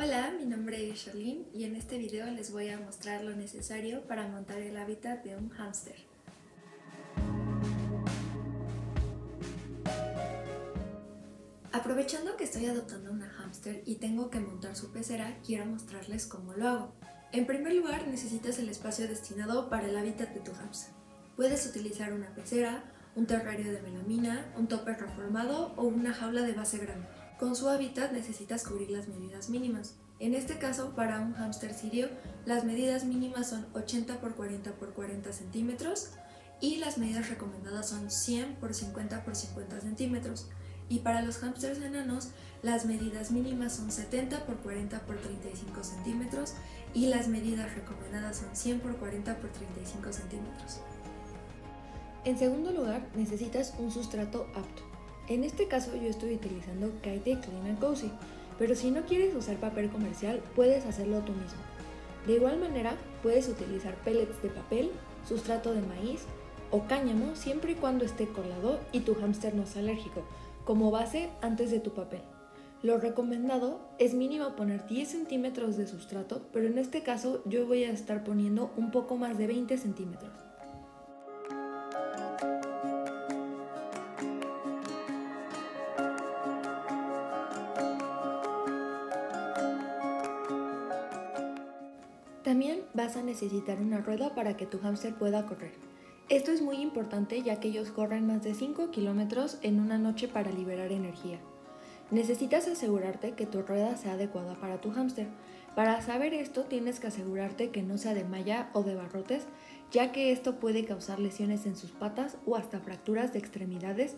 Hola, mi nombre es Charlene y en este video les voy a mostrar lo necesario para montar el hábitat de un hámster. Aprovechando que estoy adoptando una hámster y tengo que montar su pecera, quiero mostrarles cómo lo hago. En primer lugar, necesitas el espacio destinado para el hábitat de tu hámster. Puedes utilizar una pecera, un terrario de melamina, un topper reformado o una jaula de base grande. Con su hábitat necesitas cubrir las medidas mínimas. En este caso, para un hámster sirio, las medidas mínimas son 80 x 40 x 40 centímetros y las medidas recomendadas son 100 x 50 x 50 centímetros. Y para los hámsters enanos, las medidas mínimas son 70 x 40 x 35 centímetros y las medidas recomendadas son 100 x 40 x 35 centímetros. En segundo lugar, necesitas un sustrato apto. En este caso yo estoy utilizando Kite Clean Cozy, pero si no quieres usar papel comercial, puedes hacerlo tú mismo. De igual manera, puedes utilizar pellets de papel, sustrato de maíz o cáñamo siempre y cuando esté colado y tu hámster no sea alérgico, como base antes de tu papel. Lo recomendado es mínimo poner 10 centímetros de sustrato, pero en este caso yo voy a estar poniendo un poco más de 20 centímetros. También vas a necesitar una rueda para que tu hámster pueda correr. Esto es muy importante ya que ellos corren más de 5 kilómetros en una noche para liberar energía. Necesitas asegurarte que tu rueda sea adecuada para tu hámster. Para saber esto tienes que asegurarte que no sea de malla o de barrotes, ya que esto puede causar lesiones en sus patas o hasta fracturas de extremidades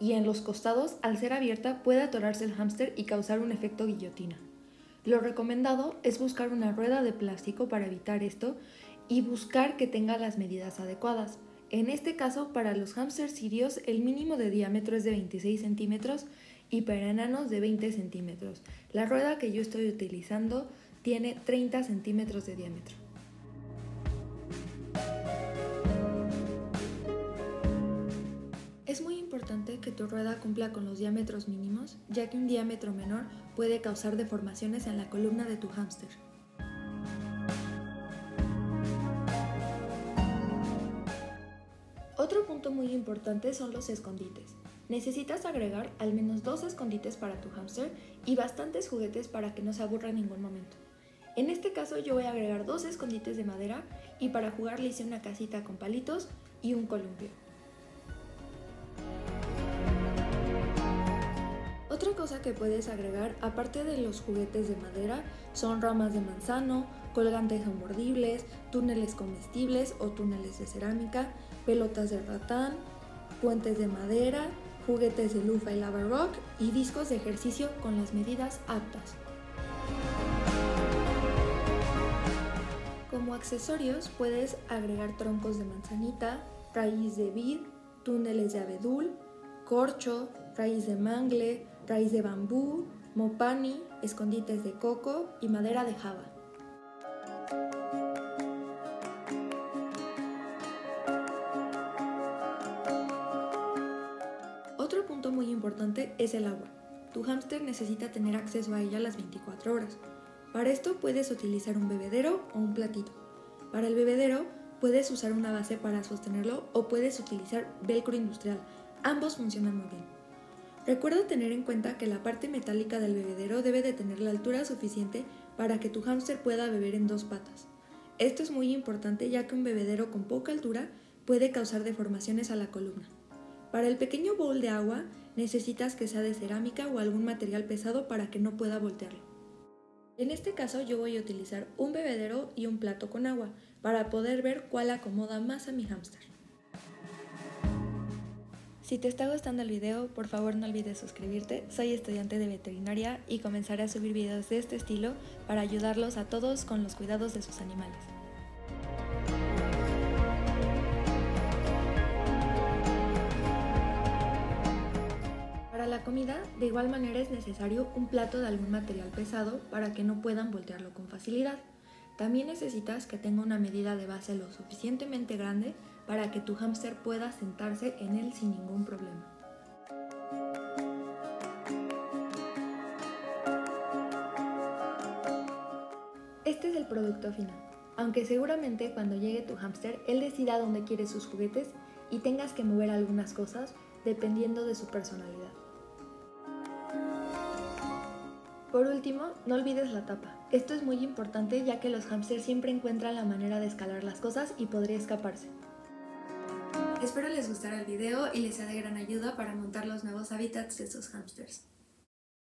y en los costados, al ser abierta, puede atorarse el hámster y causar un efecto guillotina. Lo recomendado es buscar una rueda de plástico para evitar esto y buscar que tenga las medidas adecuadas. En este caso, para los hamsters sirios, el mínimo de diámetro es de 26 centímetros y para enanos de 20 centímetros. La rueda que yo estoy utilizando tiene 30 centímetros de diámetro. Es muy importante que tu rueda cumpla con los diámetros mínimos, ya que un diámetro menor puede causar deformaciones en la columna de tu hámster. Otro punto muy importante son los escondites. Necesitas agregar al menos dos escondites para tu hámster y bastantes juguetes para que no se aburra en ningún momento. En este caso yo voy a agregar dos escondites de madera y para jugar le hice una casita con palitos y un columpio. Otra cosa que puedes agregar, aparte de los juguetes de madera, son ramas de manzano, colgantes mordibles, túneles comestibles o túneles de cerámica, pelotas de ratán, puentes de madera, juguetes de lufa y lava rock y discos de ejercicio con las medidas aptas. Como accesorios puedes agregar troncos de manzanita, raíz de vid, túneles de abedul, corcho, raíz de mangle, raíz de bambú, mopani, escondites de coco y madera de java. Otro punto muy importante es el agua. Tu hámster necesita tener acceso a ella las 24 horas. Para esto puedes utilizar un bebedero o un platito. Para el bebedero puedes usar una base para sostenerlo o puedes utilizar velcro industrial. Ambos funcionan muy bien. Recuerda tener en cuenta que la parte metálica del bebedero debe de tener la altura suficiente para que tu hámster pueda beber en dos patas. Esto es muy importante ya que un bebedero con poca altura puede causar deformaciones a la columna. Para el pequeño bowl de agua necesitas que sea de cerámica o algún material pesado para que no pueda voltearlo. En este caso yo voy a utilizar un bebedero y un plato con agua para poder ver cuál acomoda más a mi hámster. Si te está gustando el video, por favor no olvides suscribirte. Soy estudiante de veterinaria y comenzaré a subir videos de este estilo para ayudarlos a todos con los cuidados de sus animales. Para la comida, de igual manera es necesario un plato de algún material pesado para que no puedan voltearlo con facilidad. También necesitas que tenga una medida de base lo suficientemente grande para que tu hámster pueda sentarse en él sin ningún problema. Este es el producto final, aunque seguramente cuando llegue tu hámster él decida dónde quiere sus juguetes y tengas que mover algunas cosas dependiendo de su personalidad. Por último, no olvides la tapa. Esto es muy importante ya que los hámsters siempre encuentran la manera de escalar las cosas y podría escaparse. Espero les gustara el video y les sea de gran ayuda para montar los nuevos hábitats de estos hámsters.